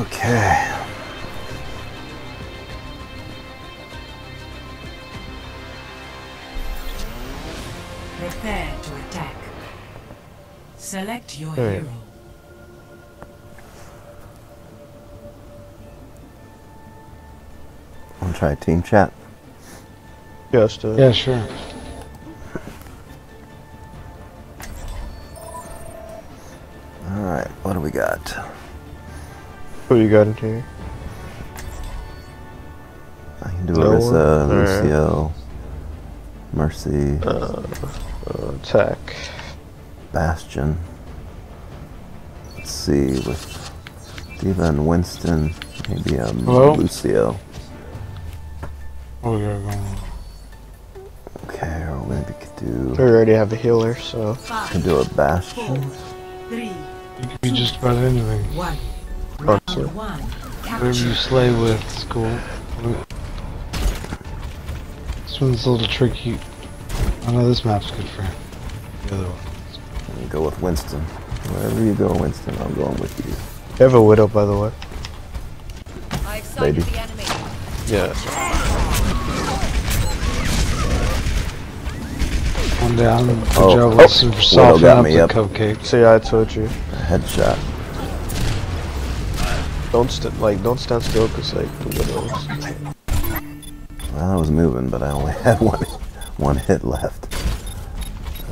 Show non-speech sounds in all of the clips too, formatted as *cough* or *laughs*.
Okay. Prepare to attack. Select your Alright. hero. Want to try team chat? Yes, uh, Yeah, sure. Who you got in here? I can do No one? Orisa, Alright. Lucio, Mercy, Uh, attack. Bastion. Let's see with D.Va and Winston, maybe um, Hello? Lucio. What we got? Okay, or maybe could do. We already have a healer, so could can do a four, Bastion. three, It could be just about anything. one. Honestly. Round one. Whatever you slay with, it's cool. This one's a little tricky. I know this map's good for the other one. Let me Go with Winston. Wherever you go, Winston, I'm going with you. they have a widow, by the way. I excited Lady. the enemy. Yeah. One down. Good Oh, job, oh, oh. Wilson, for Widow softening got up me the up. cupcake. See, I told you. A headshot. Don't st like, don't stand still, cause like the widows. Well, I was moving, but I only *laughs* had one one hit left.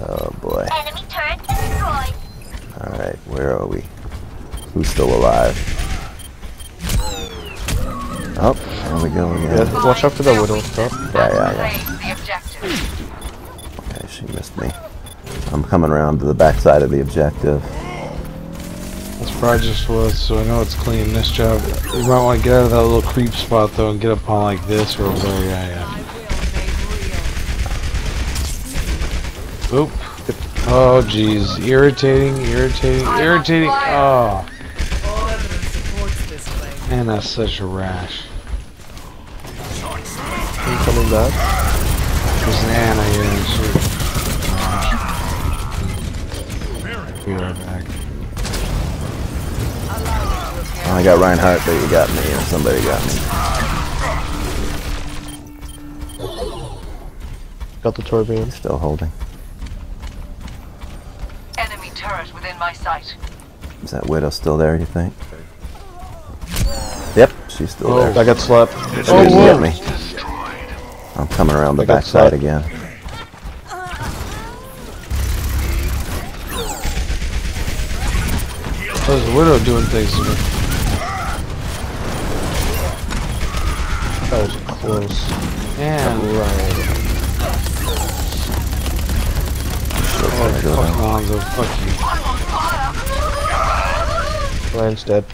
Oh boy. Enemy turret destroyed. All right, where are we? Who's still alive? Oh, there we go again. Yeah, watch out for the widow stuff. Yeah, yeah, yeah. The objective. Okay, she missed me. I'm coming around to the backside of the objective. This probably just was, so I know it's clean. This job. You might want to get out of that little creep spot though and get up on like this or there. Yeah, yeah. Oop. Oh, jeez. Irritating, irritating, irritating. Oh. All evidence supports this claim. Man, that's such a rash. I'm coming back. There's an Ana here and shit. Be right back. Oh, I got Reinhardt, but you got me, or somebody got me. Got the Torbjorn. Still holding. Enemy turret within my sight. Is that widow still there? You think? Yep, she's still Oh. there. I got slapped. She Oh, didn't whoa. get me. I'm coming around the backside again. There's a widow doing things to me. That was close. Man. Right. Oh, fuck. Lonzo. Fuck you. Ryan's dead.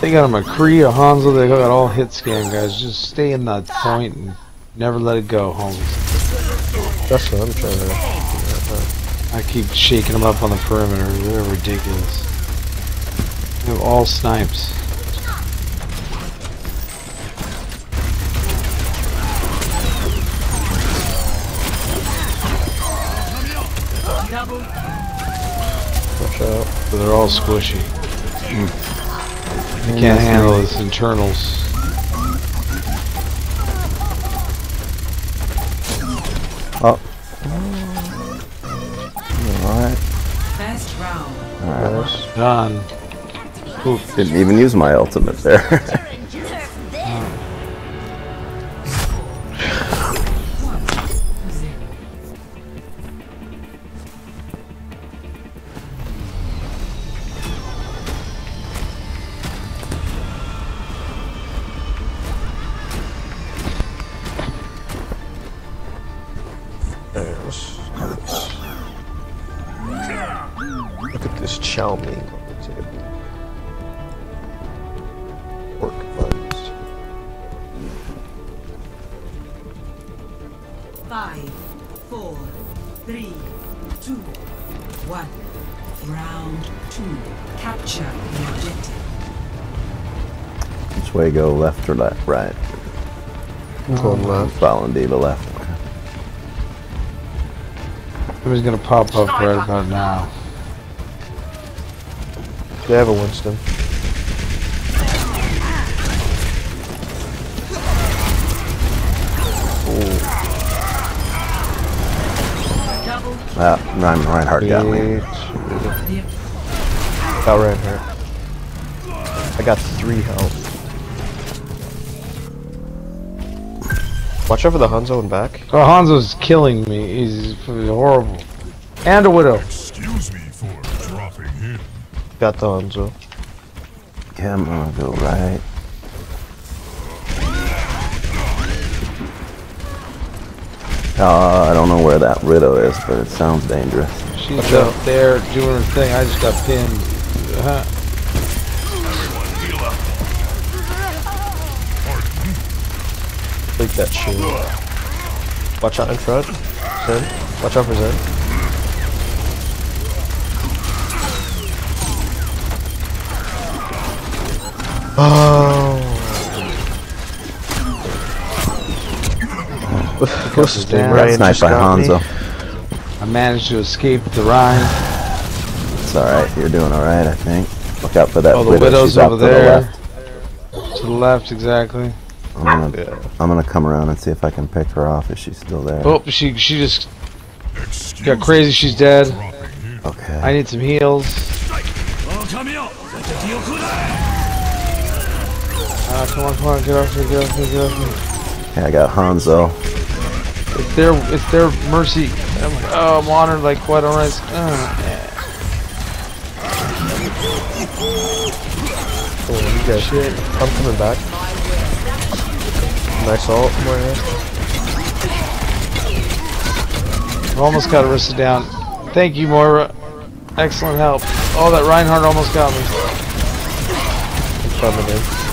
They got a McCree, a Hanzo, they got all hit scan guys. Just stay in that point and never let it go, homies. That's what I'm trying to. do. I keep shaking them up on the perimeter. They're ridiculous. They have all snipes. Watch out. But they're all squishy. They can't handle this internals. Oh. Alright. best round. Alright. Nice. Done. Didn't even use my ultimate there. *laughs* at this chow mein on the table. Pork buns. Five, four, three, two, one. Round two. Capture the objective. Which way go, left or left? Right. Going I'm left. following D.Va left. Somebody's gonna pop up right about now. They have a Winston. Double Ah, Ryan Reinhardt got me. Got Reinhardt. I got three health. Watch out for the Hanzo in back. Oh, Hanzo's killing me. He's horrible. And a widow. Got the Hanzo. Okay, I'm gonna go right. Uh, I don't know where that widow is, but it sounds dangerous. She's Watch up out. there doing her thing. I just got pinned. Uh-huh. Take that shield. Watch out in front. Zen. Watch out for Zen. Oh. What's his name? Got Ryan Sniped just by got me. Hanzo. I managed to escape the Rhine. It's alright, you're doing alright, I think. Look out for that Oh, the widow. widow's She's off over to the there. left. To the left, exactly. I'm gonna, Yeah. I'm gonna come around and see if I can pick her off if she's still there. Oh, she she just Excuse got crazy. She's dead. me dropping in. Okay. I need some heals. Ah, come on, come on, get off me, get off me, get off me. Okay, I got Hanzo. It's their, it's their mercy. I'm, oh, I'm honored like quite alright. Uh, Oh, you guys. Shit. I'm coming back. Nice ult, Moira. I almost got Orisa down. Thank you, Moira. Excellent help. Oh, that Reinhardt almost got me. I'm coming in.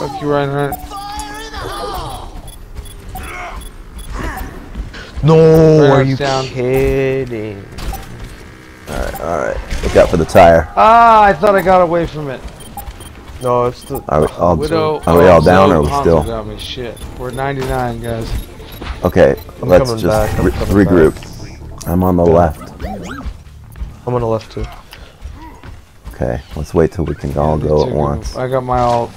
Double Fuck you, Reinhardt. No, Reinhardt's are you down. kidding? Alright, alright. Look out for the tire. Ah, I thought I got away from it. No, it's the. Are we all, Widow. are we all down or are we Hanzo still? got me. Shit. We're 99, guys. Okay, I'm let's just back, I'm re- coming regroup. I'm on the left. I'm on the left too. Okay, let's wait till we can all go at once. I got my ult.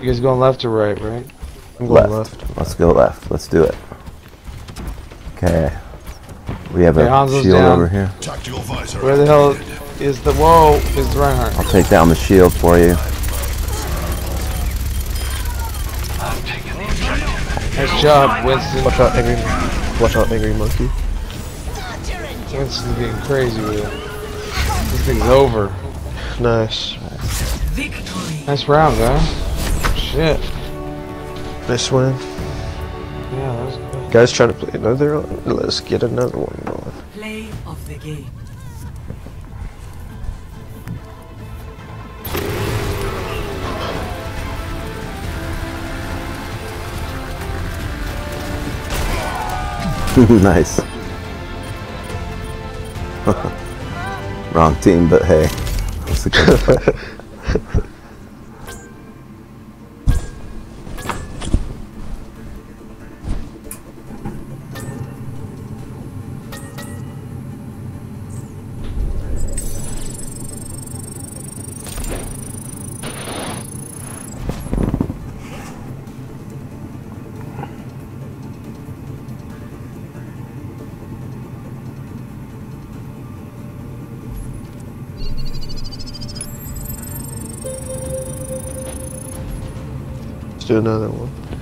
You guys going left or right, right? I'm going Left. left. Let's go left. Let's do it. Okay. We have Okay, a Hanzo's shield down. over here. Where the hell is the... Whoa, is the Reinhardt. I'll take down the shield for you. Nice job, Winston. Watch out, angry. Watch out, angry monkey. Winston's getting crazy with it. This thing's over. Nice. victory. Nice round, guys. Shit. Nice win. Yeah, that was good. Guys trying to play another one? Let's get another one going. Play of the game. *laughs* nice. *laughs* Wrong team, but hey. That's a good *laughs* do another one.